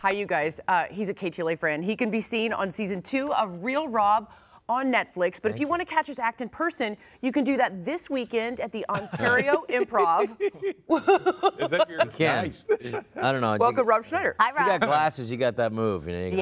Hi, you guys. Uh, he's a KTLA friend. He can be seen on season two of Real Rob on Netflix. But if you want to catch his act in person, you can do that this weekend at the Ontario Improv. Is that your Can. nice? I don't know. Welcome, Rob Schneider. Hi, Rob. You got Rob. glasses, you got that move. You know, you can-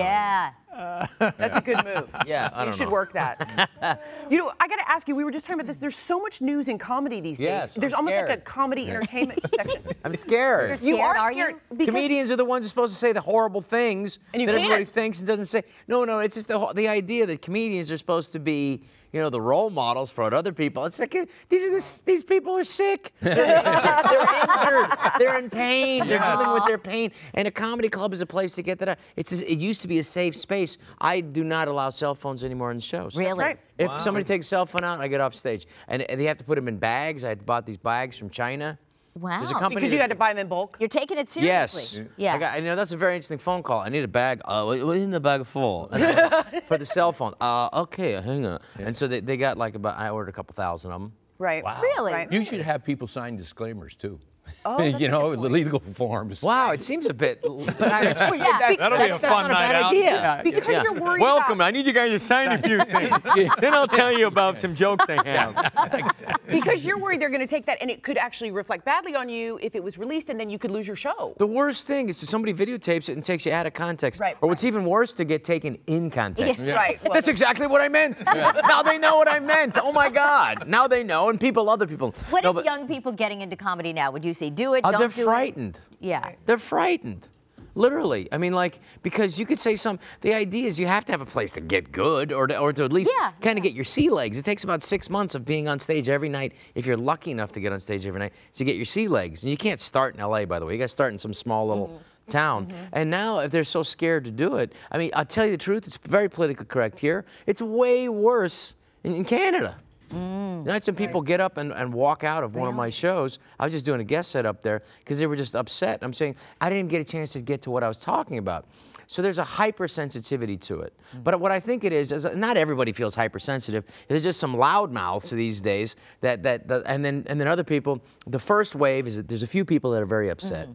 Yeah. That's a good move. Yeah, I you don't should know. work that. you know, I got to ask you. We were just talking about this. There's so much news in comedy these Yes, days. There's I'm almost like a scared. comedy entertainment section. I'm scared. You Scared, are are scared because Comedians are the ones who's supposed to say the horrible things And you that everybody can't. thinks and doesn't say. No, no, it's just the the idea that comedians are supposed to be, you know, the role models for other people. It's like these are the, these people are sick. They're, they're injured. They're in pain. They're dealing with their pain. And a comedy club is a place to get that out. It's just- it used to be a safe space. I do not allow cell phones anymore in the shows. Really? right. If somebody takes a cell phone out, I get off stage, and, and they have to put them in bags. I bought these bags from China. Wow. There's a company because you had to buy them in bulk. You're taking it seriously. Yes. seriously. Yeah. I got, you know, that's a very interesting phone call. I need a bag. Uh, what what in the bag full? For the cell phone. Uh, okay, hang on. And so they, they got like about, I ordered a couple thousand of them. Right. Really? Right. You should have people sign disclaimers too. Oh, you know, legal forms. Wow, it seems a bit, but I, that's, Yeah. that- That'll be a that's fun not a night bad out. idea. Yeah. Because Yeah. you're worried Welcome. about I need you guys to sign a few things. then I'll tell you about some jokes I have. because you're worried they're going to take that and it could actually reflect badly on you if it was released and then you could lose your show. The worst thing is that somebody videotapes it and takes you out of context. Right, Or what's even worse, to get taken in context. Yes. Right. Well, That's exactly what I meant. now they know what I meant. Oh my God. Now they know, and people, other people. What No, if but- young people getting into comedy now? Would you say do it? Oh, don't they're do frightened. it? Yeah. They're frightened. Literally. I mean, like, because you could say some, the idea is you have to have a place to get good or to, or to at least Yeah, kind of get your sea legs. It takes about six months of being on stage every night, if you're lucky enough to get on stage every night, to get your sea legs. And you can't start in LA, by the way. You got to start in some small little Mm-hmm. town. And now, if they're so scared to do it, I mean, I'll tell you the truth, it's very politically correct here. It's way worse in, in Canada. Mm. I had some people get up and, and walk out of one of my shows. I was just doing a guest set up there because they were just upset. I'm saying I didn't get a chance to get to what I was talking about. So there's a hypersensitivity to it. But what I think it is is not everybody feels hypersensitive. There's just some loudmouths these days that, that, that and then and then other people. The first wave is that there's a few people that are very upset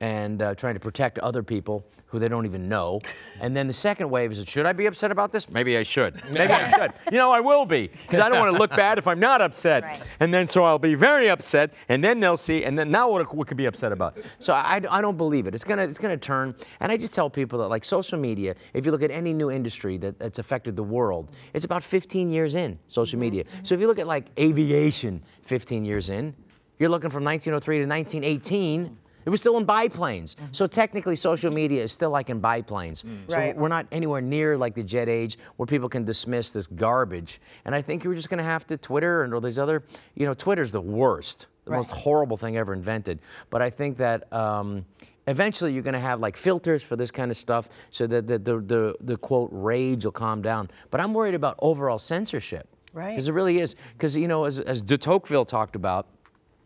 and uh, trying to protect other people who they don't even know. And then the second wave is, should I be upset about this? Maybe I should. Maybe I should. You know, I will be, because I don't want to look bad if I'm not upset. Right. And then so I'll be very upset, and then they'll see, and then now what, what could be upset about? So I, I don't believe it. It's gonna it's gonna turn. And I just tell people that like social media, if you look at any new industry that, that's affected the world, it's about 15 years in social media. So if you look at like aviation, 15 years in, you're looking from 1903 to 1918. It was still in biplanes. So technically, social media is still like in biplanes. So Right. we're not anywhere near like the jet age where people can dismiss this garbage. And I think you're just going to have to Twitter and all these other, you know, Twitter's the worst, the most horrible thing ever invented. But I think that. Um, Eventually, you're going to have like filters for this kind of stuff, so that the, the, the, the quote rage will calm down. But I'm worried about overall censorship, Right. Because it really is. Because you know, as, as de Tocqueville talked about,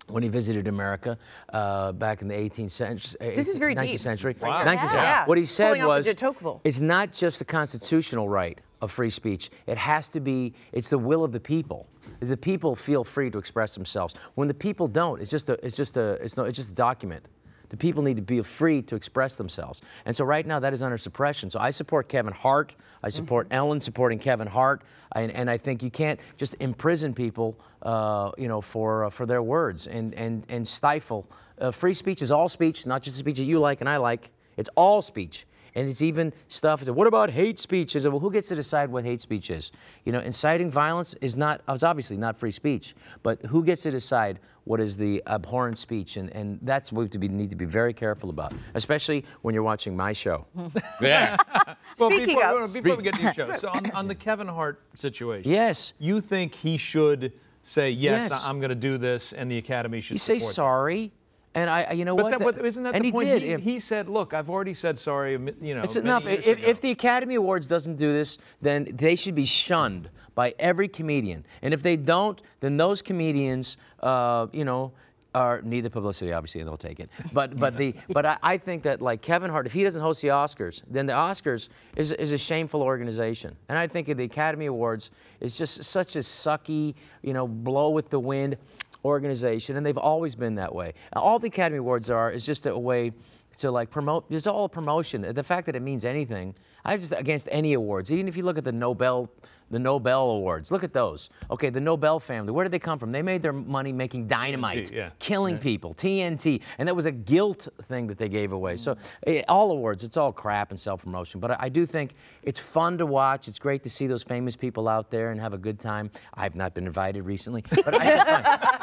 when he visited America uh, back in the 18th century. This is very 19th deep. century. Wow. 19th Yeah. century. Yeah. What he said Pulling was, de Tocqueville. it's not just the constitutional right of free speech. It has to be, it's the will of the people. Is the people feel free to express themselves. When the people don't, it's just a, it's just a, it's no, it's just a document. The people need to be free to express themselves. And so right now that is under suppression. So I support Kevin Hart. I support Ellen supporting Kevin Hart. And, and I think you can't just imprison people, uh, you know, for, uh, for their words and, and, and stifle. Uh, free speech is all speech, not just the speech that you like and I like. It's all speech. And it's even stuff. Is what about hate speech? Is well, who gets to decide what hate speech is? You know, inciting violence is not is obviously not free speech, but who gets to decide what is the abhorrent speech? And, and that's what we be, need to be very careful about, especially when you're watching my show. Yeah. Well, Speaking before, of- before we get to your show, so on, on the Kevin Hart situation, Yes. you think he should say, yes, Yes. I- I'm going to do this, and the Academy should You say sorry. that? And I, you know But, what? that, but isn't that and the he point? did. He, he said, "Look, I've already said sorry. You know, It's enough. If, if the Academy Awards doesn't do this, then they should be shunned by every comedian. And if they don't, then those comedians, uh, you know, are need the publicity, obviously, and they'll take it. But but the but I, I think that like Kevin Hart, if he doesn't host the Oscars, then the Oscars is is a shameful organization. And I think the Academy Awards is just such a sucky, you know, blow with the wind organization, and they've always been that way. All the Academy Awards are is just a way to like promote. It's all a promotion. The fact that it means anything, I'm just against any awards. Even if you look at the Nobel, the Nobel awards, look at those. Okay, the Nobel family. Where did they come from? They made their money making dynamite, yeah. killing people, TNT, and that was a guilt thing that they gave away. So eh, all awards, it's all crap and self-promotion. But I, I do think it's fun to watch. It's great to see those famous people out there and have a good time. I've not been invited recently, but I have fun.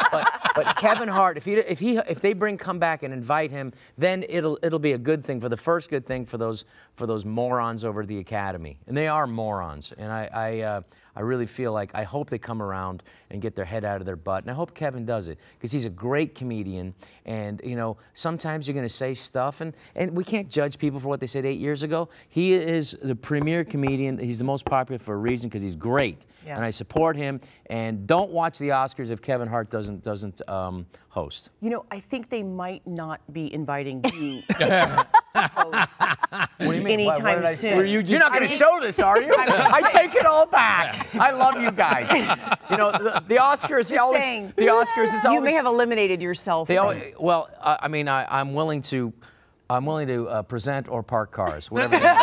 But, Kevin Hart, if he if he if they bring come back and invite him, then it'll it'll be a good thing for the first good thing for those for those morons over the Academy, and they are morons. And I I, uh, I really feel like I hope they come around and get their head out of their butt, and I hope Kevin does it because he's a great comedian. And you know sometimes you're going to say stuff, and and we can't judge people for what they said eight years ago. He is the premier comedian. He's the most popular for a reason because he's great, Yeah. and I support him. And don't watch the Oscars if Kevin Hart doesn't doesn't um, host. You know, I think they might not be inviting you What do you mean? What- what anytime did I say? soon. Were you You're not going to show this, are you? I'm just I take it all back. I love you guys. You know, the, the Oscars, they Just always, saying. the Oscars is always. You may have eliminated yourself. They always, well, I, I mean, I, I'm willing to, I'm willing to uh, present or park cars, whatever. you want.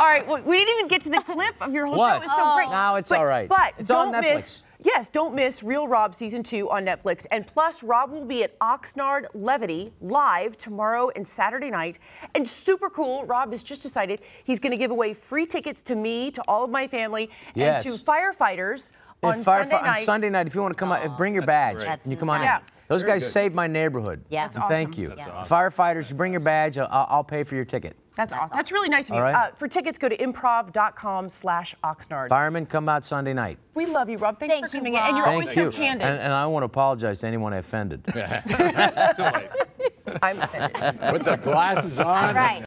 All right, well, we didn't even get to the clip of your whole show. What? It was so great. No, it's but, all right. But It's don't on miss. Netflix. Yes, don't miss Real Rob season two on Netflix. And plus, Rob will be at Oxnard Levity live tomorrow and Saturday night. And super cool, Rob has just decided he's going to give away free tickets to me, to all of my family, Yes. and to firefighters on fire- Sunday night. On Sunday night, if you want to come out, bring your badge. That's and you come on nice. in. Those guys saved my neighborhood. Yeah. And That's Thank you. That's Yeah. Firefighters, you bring your badge. I'll, I'll pay for your ticket. That's awesome. That's really nice of you. All right. Uh, for tickets, go to improv.com slash Oxnard. Firemen, come out Sunday night. We love you, Rob. Thanks Thank for you, coming in. And you're Rob. always Thank so candid. And, and I want to apologize to anyone I offended. I'm offended. Put the glasses on. All right.